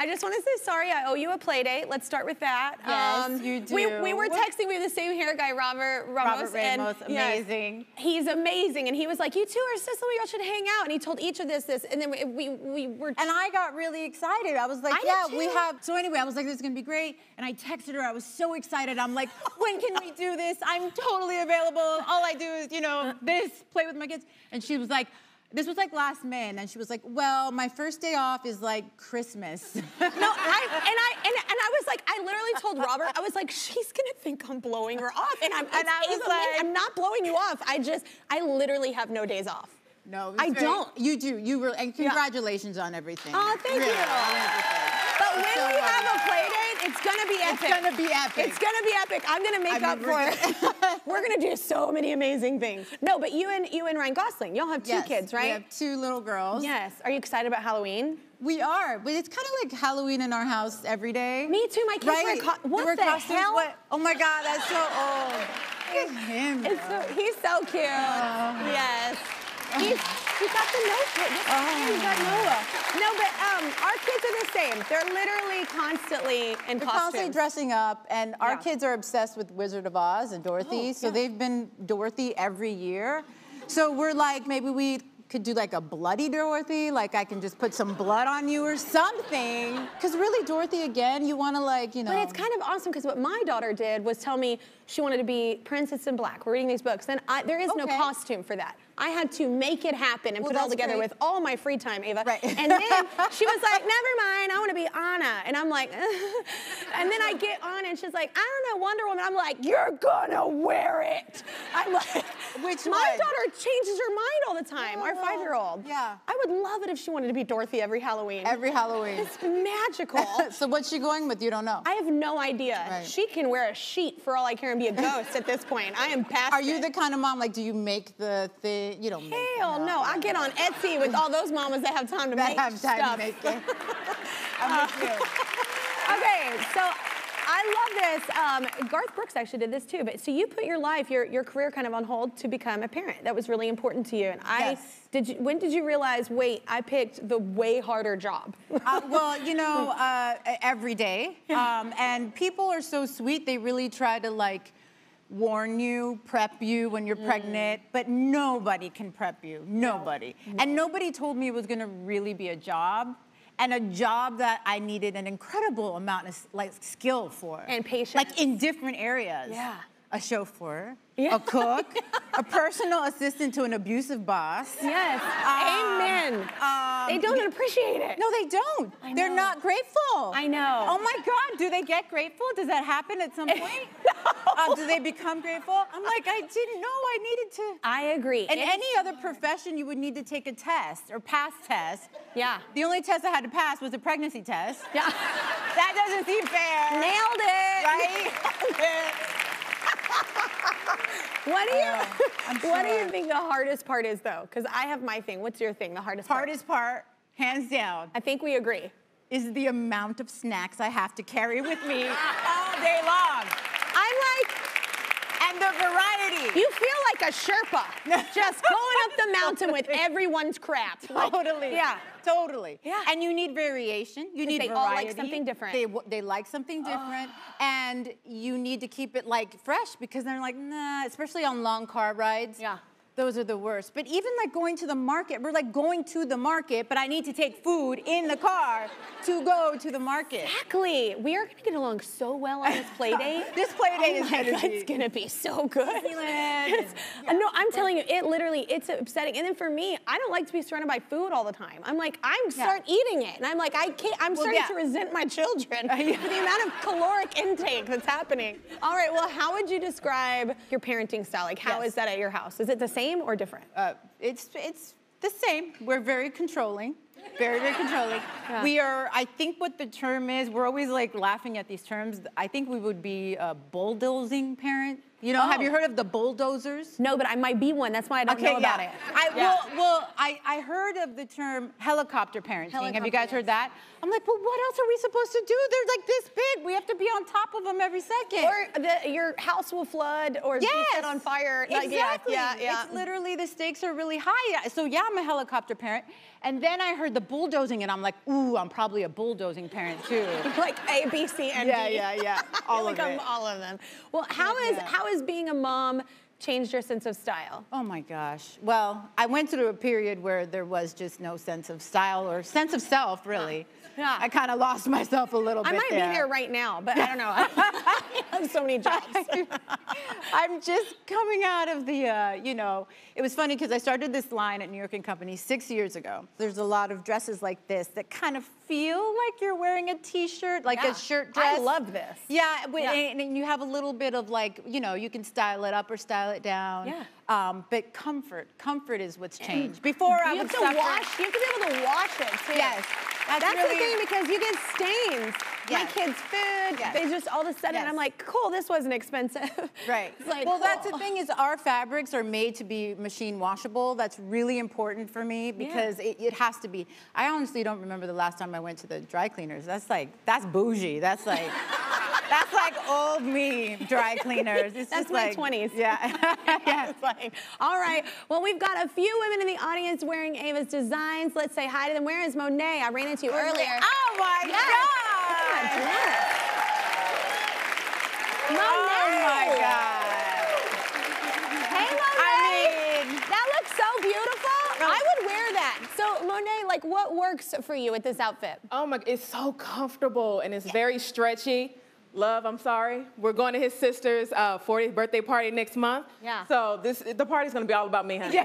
I just want to say sorry. I owe you a play date. Let's start with that. Um, Yes, you We, do. we were texting. We have the same hair guy, Robert Ramos. Robert and Ramos, yes, amazing. he's amazing. And he was like, you two are sister. Y'all should hang out. And he told each of this, this. And then we, we, we were. And I got really excited. I was like, I yeah, we have. So anyway, I was like, this is gonna be great. And I texted her. I was so excited. I'm like, when can we do this? I'm totally available. All I do is, you know, this, play with my kids. And she was like, this was like last May, and then she was like, "Well, my first day off is like Christmas." No, I and I and, and I was like, I literally told Robert, I was like, she's gonna think I'm blowing her off, and I'm And I was like, "I'm not blowing you off. I just, I literally have no days off. no, I very- don't. You do. You were, and congratulations on everything. Oh, thank Really, you. 100%. But when So we happy. have a play date, it's gonna be epic. It's gonna be epic. It's gonna be epic. I'm gonna make I up for it. We're gonna do so many amazing things. No, but you and you and Ryan Gosling, y'all have two Yes, kids, right? We have two little girls. Yes. Are you excited about Halloween? We are, but it's kind of like Halloween in our house every day. Me too. My kids wear right? co- what Wear the costumes, hell? what- Oh my God, that's so old. Look at him. It's so, he's so cute. Oh. yes. He's, he got the at him, he got Noah. No, but um, our kids are the same. They're literally constantly in They're costumes. constantly dressing up, and our Yeah. kids are obsessed with Wizard of Oz and Dorothy, Oh, so yeah. they've been Dorothy every year. So we're like, maybe we could do like a bloody Dorothy, like I can just put some blood on you or something. Because really, Dorothy, again, you want to like, you know. But it's kind of awesome because what my daughter did was tell me she wanted to be Princess in Black. We're reading these books. Then I, there is no costume for that. I had to make it happen and Well, put it all together great. with all my free time, Eva. Right. And then she was like, never mind, I want to be Anna. And I'm like, and then I get on and she's like, I don't know, Wonder Woman. I'm like, you're gonna wear it. I'm like, Which my one? daughter changes her mind all the time, our oh, five-year-old. yeah. I would love it if she wanted to be Dorothy every Halloween. every Halloween. it's magical. so what's she going with? You don't know. I have no idea. Right. She can wear a sheet for all I care and be a ghost at this point. I am past Are you it. the kind of mom like? Do you make the thing? You don't make. Hell no. I get on Etsy with all those mamas that have time to That make have time stuff. to make it. I'm with you. okay, so I love this. Um, Garth Brooks actually did this too. But so you put your life, your your career, kind of on hold to become a parent. That was really important to you. And I Yes. did. You, when did you realize? Wait, I picked the way harder job. Uh, well, you know, uh, every day. Um, and people are so sweet. They really try to like warn you, prep you when you're pregnant, but nobody can prep you. Nobody. And nobody told me it was going to really be a job. And a job that I needed an incredible amount of like skill for. And patience. Like in different areas. Yeah. A chauffeur, Yeah. a cook, a personal assistant to an abusive boss. yes. Um, Amen. um, they don't appreciate it. No, they don't. They're not grateful. I know. Oh my God, do they get grateful? Does that happen at some point? Uh, do they become grateful? I'm like, I didn't know I needed to. I agree. In any other profession, you would need to take a test or pass test. Yeah. The only test I had to pass was a pregnancy test. Yeah. That doesn't seem fair. Nailed it. Right? What do you. I'm What do you think the hardest part is though? Because I have my thing. What's your thing? The hardest part? Hardest part, hands down, I think we agree. is the amount of snacks I have to carry with me all day long. And the variety. you feel like a Sherpa, just going up the mountain with everyone's crap. Totally. yeah. Totally. Yeah. And you need variation. You need they variety. all like something different. They, they like something different. Oh. And you need to keep it like fresh because they're like, nah, especially on long car rides. Yeah. Those are the worst. But even like going to the market, we're like going to the market, but I need to take food in the car to go to the market. Exactly. We are gonna get along so well on this play date. This play date oh is my gonna God, be- It's gonna be so good. It's- uh, No, I'm telling you, it literally, it's upsetting. And then for me, I don't like to be surrounded by food all the time. I'm like, I'm start eating it, and I'm like, I can't. I'm Well, starting yeah. to resent my children for the amount of caloric intake that's happening. All right, well, how would you describe your parenting style? Like, how is Yes. that at your house? Is it the same or different? Uh, it's it's the same. We're very controlling. Very, very controlling. Yeah. We are, I think what the term is, we're always like laughing at these terms. I think we would be a bulldozing parent. You know, have Oh. you heard of the bulldozers? No, but I might be one. That's why I don't know about it. I, Yeah. well, well I, I heard of the term helicopter parenting. have you Helicopter, guys heard that? I'm like, well, what else are we supposed to do? They're like this big. We have to be on top of them every second. Or the, your house will flood or be set on fire. Like, yeah, Exactly. Yeah, yeah. It's literally the stakes are really high. So yeah, I'm a helicopter parent. And then I heard the bulldozing, and I'm like, ooh, I'm probably a bulldozing parent too. like A, B, C, and Yeah, D. yeah, yeah. yeah. All like of I'm it. all of them. Well, how is Yeah. how is being a mom changed your sense of style? Oh my gosh. Well, I went through a period where there was just no sense of style or sense of self, really. Yeah. I kind of lost myself a little I bit I might there. be there right now, but I don't know. I have so many jobs. I'm just coming out of the, uh, you know, it was funny because I started this line at New York and Company six years ago. There's a lot of dresses like this that kind of feel like you're wearing a t-shirt, like Yeah. a shirt dress. I love this. Yeah, but, Yeah. And, and you have a little bit of like, you know, you can style it up or style it down. Yeah. Um, but comfort, comfort is what's changed. Before I you would have to suffer- wash. You have to be able to wash it too. Yes, that's That's, really- the thing because you get stains. My kids' food, Yes. they just all of a sudden Yes. I'm like, cool, this wasn't expensive. Right. Like, well, that's the thing is our fabrics are made to be machine washable. That's really important for me because it, it has to be. I honestly don't remember the last time I went to the dry cleaners. That's like that's bougie. That's like that's like old me dry cleaners. It's That's just my like 20s. Yeah. yeah. It's like, all right. Well, we've got a few women in the audience wearing Eva's designs. Let's say hi to them. Where is Monet? I ran into you earlier. Oh my Yes. god. Yes. Monet. Oh my god. Hey, Monet. I mean, that looks so beautiful. Oh. I would wear that. So, Monet, like, what works for you with this outfit? Oh my, god, it's so comfortable and it's very stretchy. Love, I'm sorry. We're going to his sister's uh, 40th birthday party next month. Yeah. So this, the party's gonna be all about me, honey. I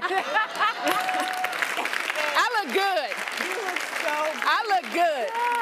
look good. you look so good. I look good.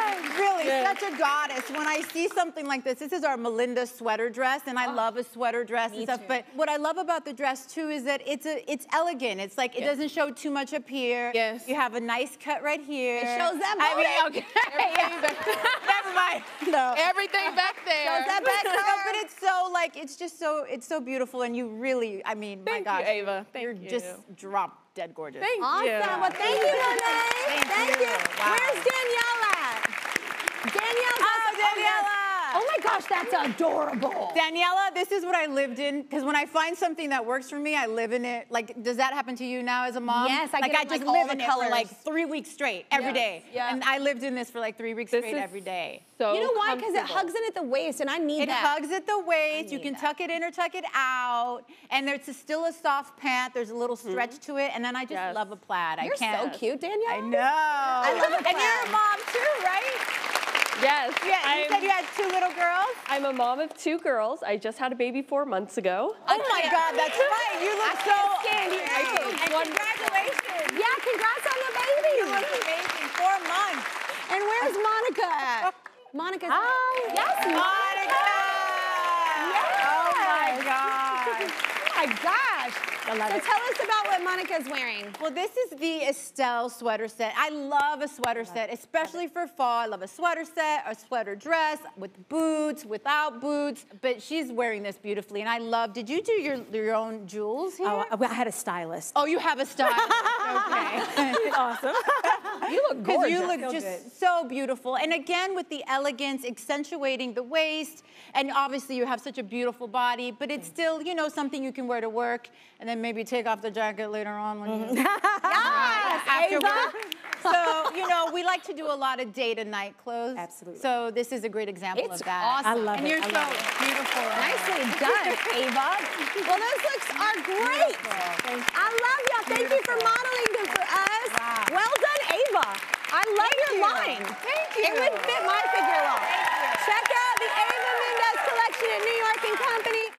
Really, Yeah. such a goddess. When I see something like this, this is our Melinda sweater dress, and I oh, love a sweater dress and stuff. too. But what I love about the dress too is that it's a it's elegant. It's like it Yes. doesn't show too much up here. Yes. You have a nice cut right here. It shows that I mean, okay. Never mind. No. everything back there. Shows that back no, but it's so like it's just so it's so beautiful, and you really, I mean, Thank my you, gosh, Eva. Thank you're you. just drop dead gorgeous. Thank Awesome. you. Well, thank you, Monet. Thank you. Wow. Where's Danielle at? Danielle. Oh, Daniela. Oh my gosh, that's adorable. Daniela, this is what I lived in because when I find something that works for me, I live in it. Like, does that happen to you now as a mom? Yes, I like get I it, just like, all live the in it for like three weeks straight every Yes. day. Yeah. And I lived in this for like three weeks This straight is every day. So you know why? Because it hugs in at the waist, and I need It that. hugs at the waist. You can that. tuck it in or tuck it out, and there's a- still a soft pant. There's a little stretch mm-hmm. to it, and then I just Yes. love a plaid. I You're can't. so cute, Danielle. I know. I love a And you're a mom too, right? Yes. Yeah. You I'm, said you had two little girls. I'm a mom of two girls. I just had a baby four months ago. Oh my God, that's right. You look so. stand you. And congratulations. Yeah, congrats on the baby. You look amazing. Four months. And where's Monica at? Monica's. Hi. Yes, Monica. Oh my God. Oh my gosh. I love so it. tell us about what Monica's wearing. Well, this is the Estelle sweater set. I love a sweater set, especially for fall. I love a sweater set, a sweater dress with boots, without boots. But she's wearing this beautifully, and I love. Did you do your your own jewels oh, here? Oh, I I had a stylist. Oh, you have a style. okay. awesome. You look Because gorgeous. you look just so beautiful. And again, with the elegance, accentuating the waist, and obviously you have such a beautiful body, but it's still, you know, something you can wear to work, and then maybe take off the jacket later on when you mm-hmm. yes, after work. So, you know, we like to do a lot of day to night clothes. Absolutely. So this is a great example It's of that. awesome. I love And it. you're I so love it. beautiful. Nicely done, Eva. Well, those looks are great. I love y'all. Thank you for modeling them for us. Wow. Well done, Eva. I love your you. line. Thank you. It would fit my figure well. Check out the Eva Mendes collection at New York and Company.